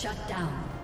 Shut down.